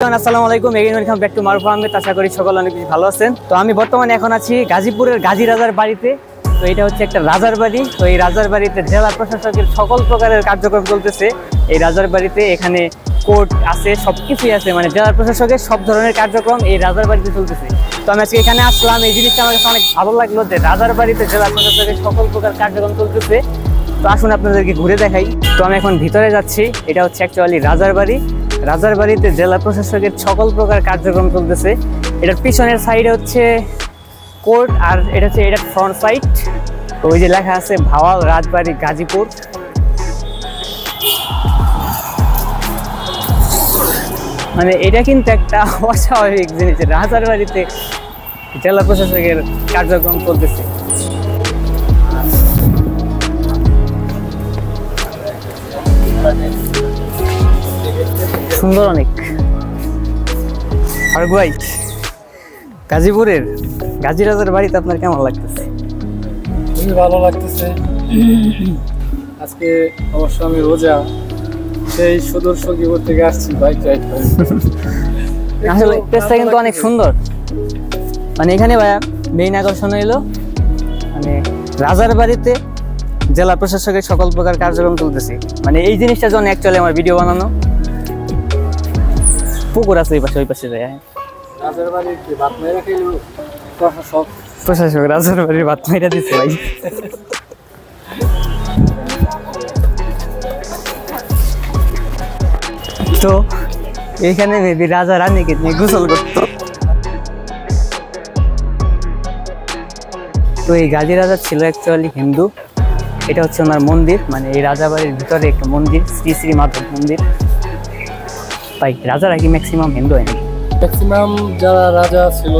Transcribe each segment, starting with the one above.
আসসালামু আলাইকুম। Again welcome back to Maruf Ahmed আশা করি সকল অনেক বেশি ভালো আছেন। তো আমি বর্তমানে এখন আছি গাজীপুরের গাজী রাজার বাড়িতে। তো এটা হচ্ছে একটা রাজার বাড়ি। তো এই রাজার বাড়িতে জেলা প্রশাসকের সকল প্রকারের কার্যক্রম চলতেছে। এই রাজার বাড়িতে এখানে কোর্ট আছে সব কিছুই আছে। মানে জেলা প্রশাসকের সব ধরনের কার্যক্রম এই রাজার বাড়িতে চলতেছে। তো আমি আজকে এখানে আসলাম। এই জিনিসটা আমার কাছে অনেক ভালো লাগল যে রাজার বাড়িতে জেলা প্রশাসকের সকল প্রকার কার্যক্রম চলতেছে। তো আসুন আপনাদেরকে ঘুরে দেখাই। তো আমি এখন ভিতরে যাচ্ছি। এটা হচ্ছে অ্যাকচুয়ালি রাজার বাড়ি। রাজার বাড়িতে জেলা প্রশাসকের সকল প্রকার কার্যক্রম চলতেছে। এটার পিছনের সাইডে হচ্ছে কোর্ট আর এটা হচ্ছে এটা ফ্রন্ট সাইড ওই যে লেখা আছে, ভাওয়াল রাজবাড়ি গাজীপুর। মানে এটা কিন্তু একটা অস্বাভাবিক জিনিস রাজার বাড়িতে জেলা প্রশাসকের কার্যক্রম চলতেছে। সুন্দর অনেক। আর ভাই গাজীপুরের গাজী রাজার বাড়িতে আপনার কেমন লাগতেছে? খুবই ভালো লাগতেছে। আজকে অবশ্য আমি রোজা সেই সুদূর সখীপুর থেকে আসছি বাইক রাইড করে। আসলে প্লেসটা কিন্তু অনেক সুন্দর। মানে এখানে ভাইয়া মেইন আকর্ষণ হইল মানে রাজার বাড়িতে জেলা প্রশাসকের সকল প্রকার কার্যক্রম চলতেছে। মানে এই জিনিসটার জন্য অ্যাকচুয়ালি আমার ভিডিও বানানো পুকুর আছে ওই পাশে ওই পাশে যায়। প্রশাসক। রাজার বাড়ির ভাত মাইরা দিচ্ছে ভাই। তো এইখানে মেবি রাজা রানীকে নিয়ে গোসল করতো তো এই গাজী রাজা ছিল অ্যাকচুয়ালি হিন্দু। এটা হচ্ছে ওনার মন্দির মানে এই রাজাবাড়ির ভিতরে একটা মন্দির শ্রী শ্রী মাধব মন্দির। ভাই রাজারা কি ম্যাক্সিমাম হিন্দু হয়নি। ম্যাক্সিমাম যারা রাজা ছিল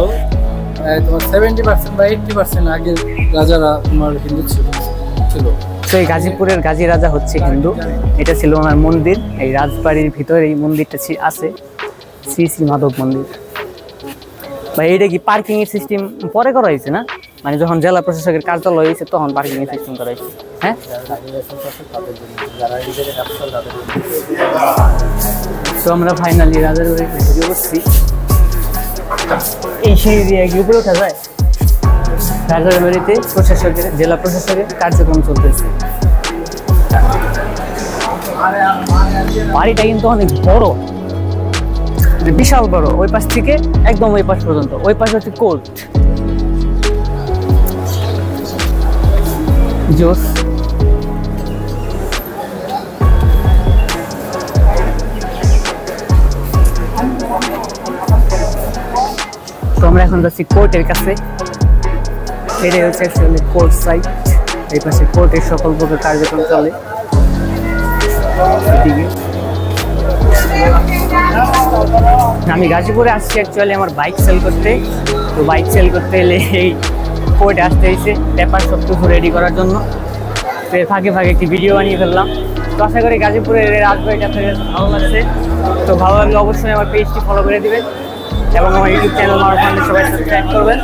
তোমার সেভেন্টি পার্সেন্ট বা এইটটি পার্সেন্ট আগে রাজারা তোমার হিন্দু ছিল ছিল। তো এই গাজীপুরের গাজী রাজা হচ্ছে হিন্দু। এটা ছিল ওনার মন্দির এই রাজবাড়ির ভিতরে এই মন্দিরটা আছে শ্রী শ্রী মাধব মন্দির। বা এইটা কি পার্কিং এর সিস্টেম পরে করা হয়েছে না? মানে যখন জেলা প্রশাসকের কার্যালয় হয়েছে তখন পার্কিং এর সিস্টেম করা হয়েছে। হ্যাঁ? তো আমরা ফাইনালি রাজার বাড়িতে ঢুকে পড়ছি এই সিঁড়ি দিয়ে উপরে ওঠা যায়। রাজার বাড়িতে প্রশাসকের, জেলা প্রশাসকের কার্যক্রম চলতেছে। বাড়িটা কিন্তু অনেক বড়। মানে বিশাল বড়। ওই পাশ থেকে একদম ওই পাশ পর্যন্ত। ওই পাশে হচ্ছে কোর্ট। জোস। তো আমরা এখন যাচ্ছি কোর্টের কাছে। এটাই হচ্ছে অ্যাকচুয়ালি কোর্ট সাইট। এই পাশে কোর্টের সকল প্রকার কার্যক্রম চলে। আমি গাজীপুরে আসছি অ্যাকচুয়ালি আমার বাইক সেল করতে। তো বাইক সেল করতে এলে এই কোর্টে আসতে হয়েছে। পেপার সব কিছু রেডি করার জন্য। তো এর ফাঁকে ফাঁকে একটি ভিডিও বানিয়ে ফেললাম। তো আশা করি গাজীপুরের রাজবাড়িটা আপনাদের ভালো লাগছে। তো ভালো লাগলে অবশ্যই আমার পেজটি ফলো করে দিবেন। এবং আমার ইউটিউব চ্যানেল আমার সবাই সাবস্ক্রাইব করবেন